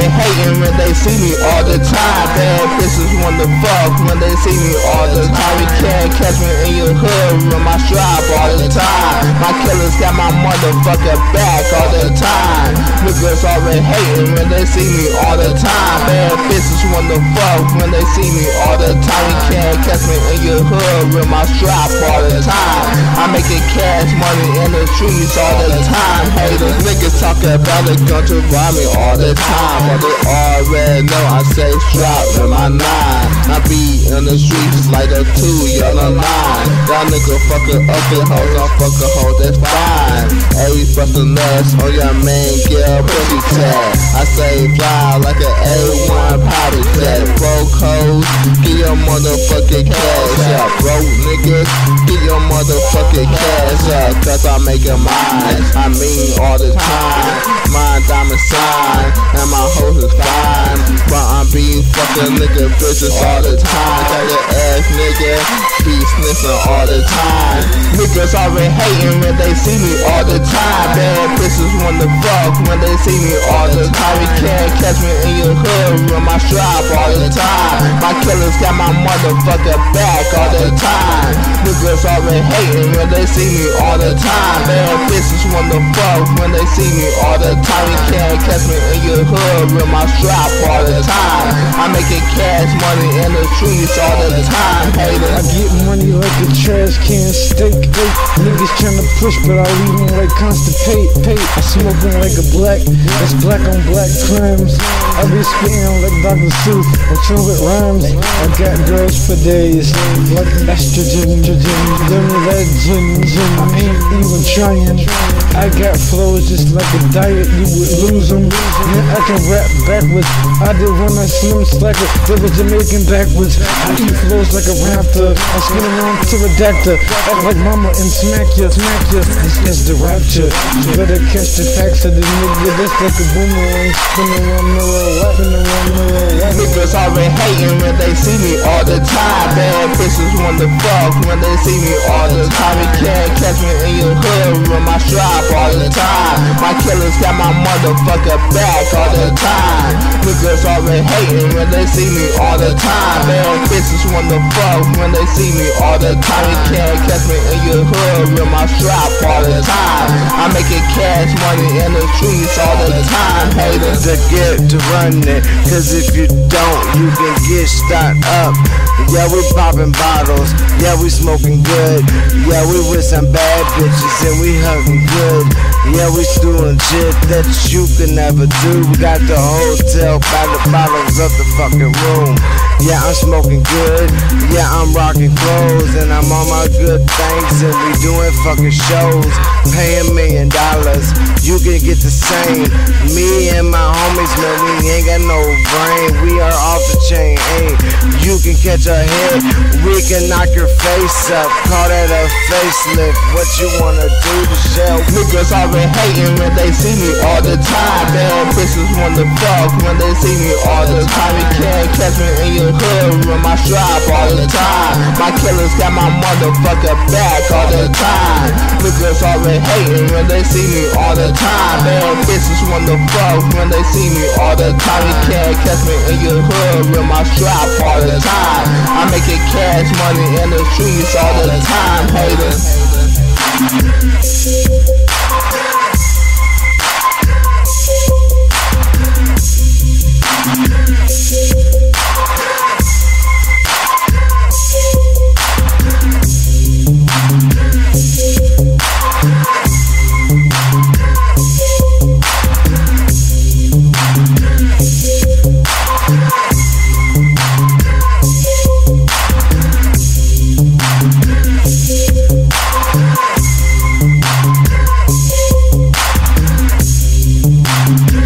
hating when they see me all the time. Bad bitches wanna fuck when they see me all the time. You can't catch me in your hood with my strap all the time. My killers got my motherfucker back all the time. Niggas already hating when they see me all the time. Bad bitches wanna fuck when they see me all the time. You can't catch me in your hood with my strap all the time. I'm making cash money in the streets all the time. Haters, niggas talk about it, gun to ride me all the time. But they already know I say strap with my nine. I be in the streets like a two, yellow nine. That nigga fucking up the hoes, I fuck a hoe, that's fine. Nuts oh, on your main girl pussy tag. I say fly like an A1 powder jet. Broke hoes, get your motherfucking cash up. Broke niggas, get your motherfucking cash up. Cause I make it mine. I mean all the time. My diamond sign, and my fucking nigga bitches all the time. Got your ass nigga, be sniffing all the time. Niggas already hating when they see me all the time. Bad bitches wanna fuck when they see me all the time. You can't catch me in your hood with my strap all the time. My killers got my motherfucker back all the time. Niggas already hating when they see me all the time. Bad bitches wanna fuck when they see me all the time. You can't catch me in your hood with my strap all the time. I'm making cash money in the streets all the time. Haters. I get money like a trash can steak. Hey, niggas tryna push, but I leave them like constipate. Pay. I them like a black. That's black on black crimes. I be spitting like Dr. Seuss and trumpet rhymes. I got girls for days, like estrogen, them legend. I ain't even trying. I got flows just like a diet, you would lose them. Yeah, I can rap backwards. I did when I slim slacker, they was Jamaican backwards. I eat flows like a raptor. I spin around to a doctor, act like mama and smack ya, smack ya. This is the rapture. You better catch the facts of the nigga. That's like a boomerang, spin around mirror, spin around mirror. Niggas already hating when they see me all the time. Bad bitches wanna fuck when they see me all the time. You can't catch me in your hood with my strap all the time. My killers got my motherfucker back all the time. Niggas already hating when they see me all the time. Bad bitches wanna fuck when they see me all the time. You can't catch me in your hood with my strap all the time. I'm making cash money in the streets all the time. Haters. to get to running. Cause if you don't, you can get stocked up. Yeah, we popping bottles. Yeah, we smoking good. Yeah, we with some bad bitches and we hugging good. Yeah, we doing shit that you can never do. We got the hotel by the bottles of the fucking room. Yeah, I'm smoking good. Yeah, I'm rocking clothes and I'm on my good things and we doing fucking shows, paying million dollars. You can get the same. Me and my homies, man, we ain't got no brain. We are can catch a hit, we can knock your face up. Call that a facelift. What you wanna do to shell? Niggas already hating when they see me all the time. Bad bitches wanna fuck when they see me all the time. You can't catch me in your hood with my strap all the time. My killers got my motherfucker back all the time. Niggas already hating when they see me all the time. Bitches wanna fuck when they see me all the time. You can't catch me in your hood with my strap all the time. I'm making cash money in the streets all the time, haters. Thank